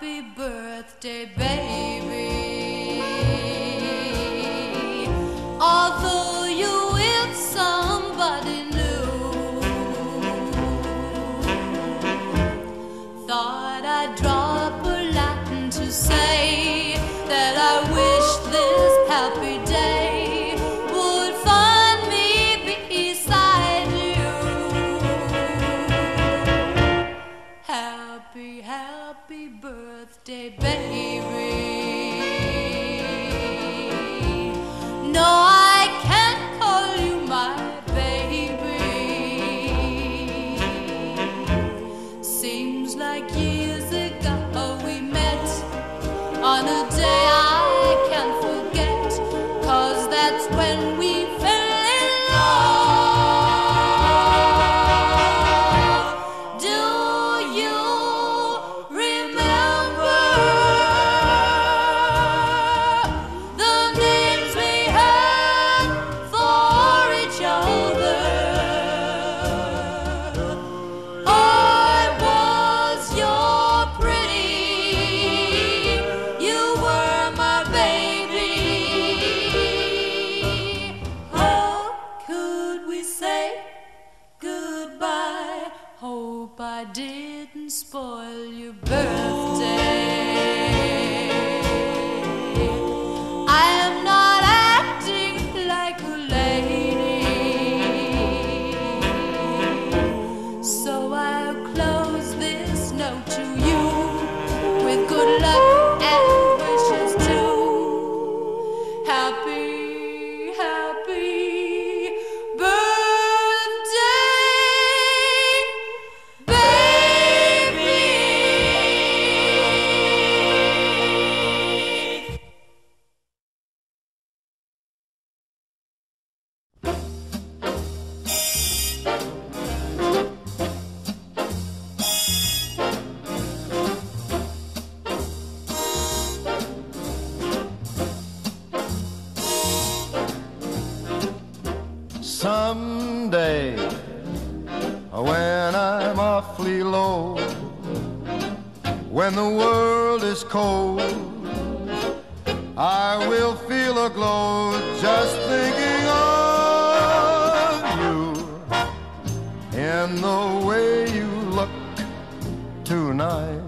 Happy birthday, baby. Happy birthday, baby. No, I can't call you my baby. Seems like years ago we met on a day I can't forget, cause that's when we. Spoil your birthday. Someday, when I'm awfully low, when the world is cold, I will feel a glow just thinking of you in the way you look tonight.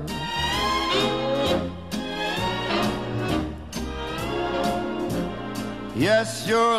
Yes, you're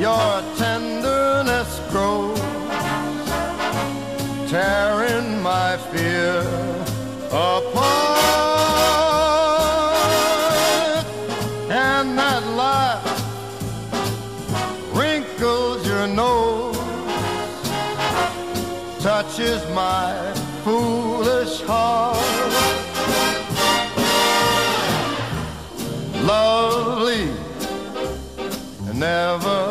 your tenderness grows, tearing my fear apart. And that laugh wrinkles your nose, touches my foolish heart. lovely, never,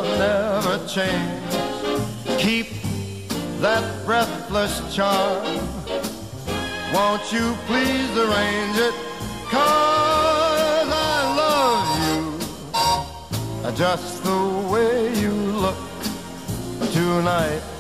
change. Keep that breathless charm. Won't you please arrange it? Cause I love you just the way you look tonight.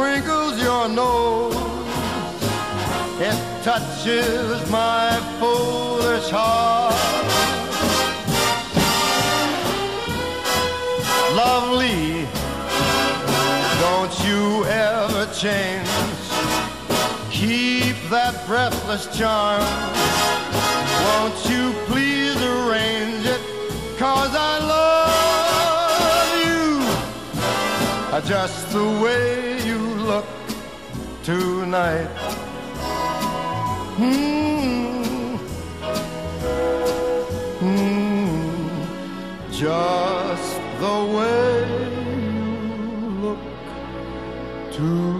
Wrinkles your nose. It touches my foolish heart. Lovely, don't you ever change. Keep that breathless charm. Won't you please arrange it? Cause I love you just the way look tonight. Mm. Mm. Just the way you look tonight.